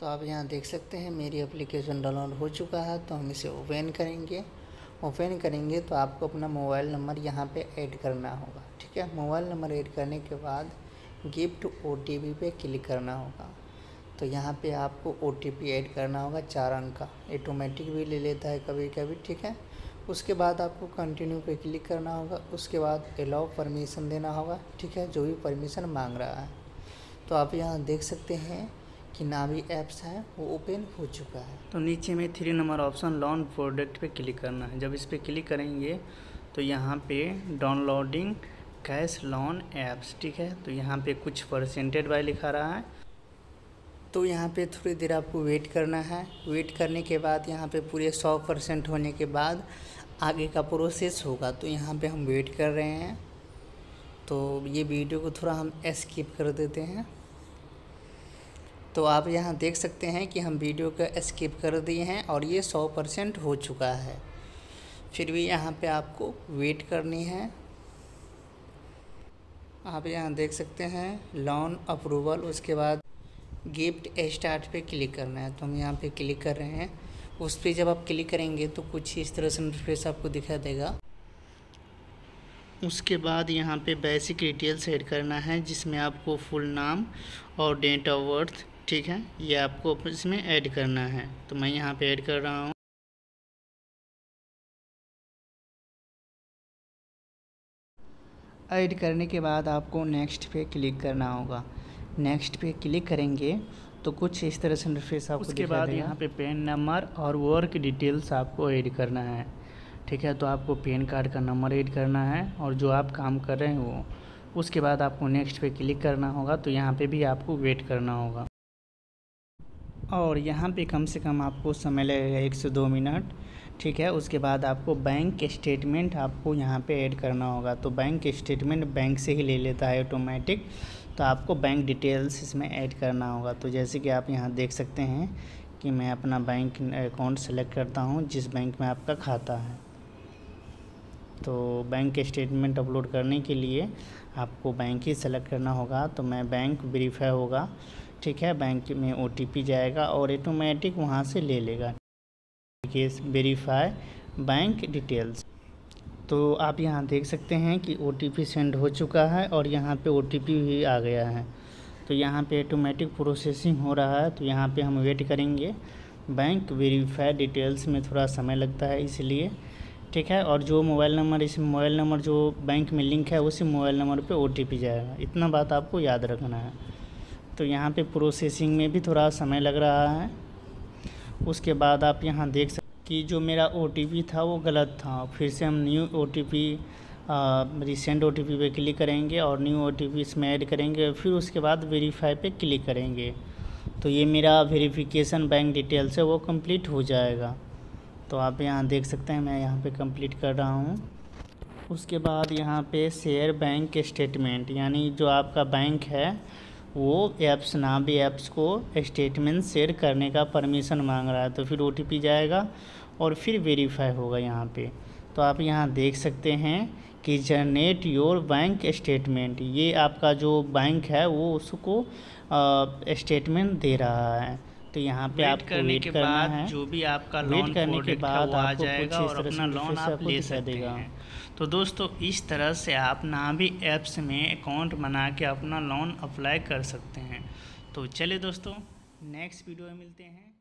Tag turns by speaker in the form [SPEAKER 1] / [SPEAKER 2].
[SPEAKER 1] तो आप यहाँ देख सकते हैं, मेरी एप्लीकेशन डाउनलोड हो चुका है तो हम इसे ओपन करेंगे। ओपन करेंगे तो आपको अपना मोबाइल नंबर यहाँ पे ऐड करना होगा, ठीक है? मोबाइल नंबर ऐड करने के बाद गिफ्ट ओ टी पे क्लिक करना होगा। तो यहाँ पे आपको ओ टी पी ऐड करना होगा चार अंक का। ऑटोमेटिक भी ले लेता है कभी कभी ठीक है? उसके बाद आपको कंटिन्यू पे क्लिक करना होगा, उसके बाद अलाउ परमिशन देना होगा, ठीक है? जो भी परमिशन मांग रहा है। तो आप यहाँ देख सकते हैं कि नावी ऐप्स है वो ओपन हो चुका है।
[SPEAKER 2] तो नीचे में three number option loan product पे क्लिक करना है। जब इस पर क्लिक करेंगे तो यहाँ पे डाउनलोडिंग कैश लोन ऐप्स ठीक है? तो यहाँ पे कुछ परसेंटेज बाय लिखा रहा है।
[SPEAKER 1] तो यहाँ पे थोड़ी देर आपको वेट करना है। वेट करने के बाद यहाँ पे पूरे सौ परसेंट होने के बाद आगे का प्रोसेस होगा। तो यहाँ पे हम वेट कर रहे हैं। तो ये वीडियो को थोड़ा हम स्किप कर देते हैं। तो आप यहाँ देख सकते हैं कि हम वीडियो को स्किप कर दिए हैं और ये सौ परसेंट हो चुका है। फिर भी यहाँ पे आपको वेट करनी है। आप यहाँ देख सकते हैं लोन अप्रूवल उसके बाद गिफ्ट स्टार्ट पे क्लिक करना है। तो हम यहाँ पे क्लिक कर रहे हैं। उस पर जब आप क्लिक करेंगे तो कुछ इस तरह से इंटरफेस आपको दिखा देगा।
[SPEAKER 2] उसके बाद यहाँ पे बेसिक डिटेल्स ऐड करना है, जिसमें आपको फुल नाम और डेट ऑफ़ बर्थ ठीक है ये आपको इसमें ऐड करना है। तो मैं यहाँ पे ऐड कर रहा हूँ। ऐड करने के बाद आपको नेक्स्ट पे क्लिक करना होगा। नेक्स्ट पे क्लिक करेंगे तो कुछ इस तरह से इंटरफेस आपको उसके बाद यहाँ। पे पेन नंबर और वर्क डिटेल्स आपको ऐड करना है। ठीक है तो आपको पेन कार्ड का नंबर ऐड करना है और जो आप काम कर रहे हैं वो उसके बाद आपको नेक्स्ट पे क्लिक करना होगा तो यहाँ पे भी आपको वेट करना होगा। और यहाँ पे कम से कम आपको समय लगेगा एक से दो मिनट, ठीक है? उसके बाद आपको बैंक स्टेटमेंट आपको यहाँ पे ऐड करना होगा। तो बैंक स्टेटमेंट बैंक से ही ले लेता है ऑटोमेटिक तो आपको बैंक डिटेल्स इसमें ऐड करना होगा। तो जैसे कि आप यहाँ देख सकते हैं कि मैं अपना बैंक अकाउंट सेलेक्ट करता हूँ, जिस बैंक में आपका खाता है। तो बैंक स्टेटमेंट अपलोड करने के लिए आपको बैंक ही सेलेक्ट करना होगा। तो मैं बैंक वेरीफाई होगा। ठीक है बैंक में ओटीपी जाएगा और ऑटोमेटिक वहाँ से ले लेगा। केस वेरीफाई बैंक डिटेल्स तो आप यहाँ देख सकते हैं कि ओटीपी सेंड हो चुका है और यहाँ पे ओ भी आ गया है। तो यहाँ पे ऑटोमेटिक प्रोसेसिंग हो रहा है तो यहाँ पे हम वेट करेंगे। बैंक वेरीफाई डिटेल्स में थोड़ा समय लगता है इसलिए, ठीक है? और जो मोबाइल नंबर इस मोबाइल नंबर जो बैंक में लिंक है, उसी मोबाइल नंबर पे ओ जाएगा। इतना बात आपको याद रखना है। तो यहाँ पे प्रोसेसिंग में भी थोड़ा समय लग रहा है। उसके बाद आप यहाँ देख सकते कि जो मेरा ओटीपी था वो गलत था। फिर से हम new OTP resend O T पे क्लिक करेंगे और न्यू ओ इसमें ऐड करेंगे फिर उसके बाद वेरीफाई पे क्लिक करेंगे। तो ये मेरा वेरिफिकेशन बैंक डिटेल से वो कंप्लीट हो जाएगा। तो आप यहाँ देख सकते हैं, मैं यहाँ पे कंप्लीट कर रहा हूँ। उसके बाद यहाँ पे शेयर बैंक स्टेटमेंट यानी जो आपका बैंक है वो ऐप्स ना भी ऐप्स को स्टेटमेंट शेयर करने का परमिशन मांग रहा है तो फिर ओ जाएगा और फिर वेरीफाई होगा यहाँ पे। तो आप यहाँ देख सकते हैं कि जनरेट योर बैंक स्टेटमेंट ये आपका जो बैंक है, वो उसको स्टेटमेंट दे रहा है। तो यहाँ पे आप
[SPEAKER 1] करने के बाद है। जो भी आपका
[SPEAKER 2] लोन करने के बाद आ जाएगा और अपना लोन आप ले सकते हैं।
[SPEAKER 1] तो दोस्तों इस तरह से आप ना भी ऐप्स में अकाउंट बना के अपना लोन अप्लाई कर सकते हैं। तो चलिए दोस्तों नेक्स्ट वीडियो में मिलते हैं।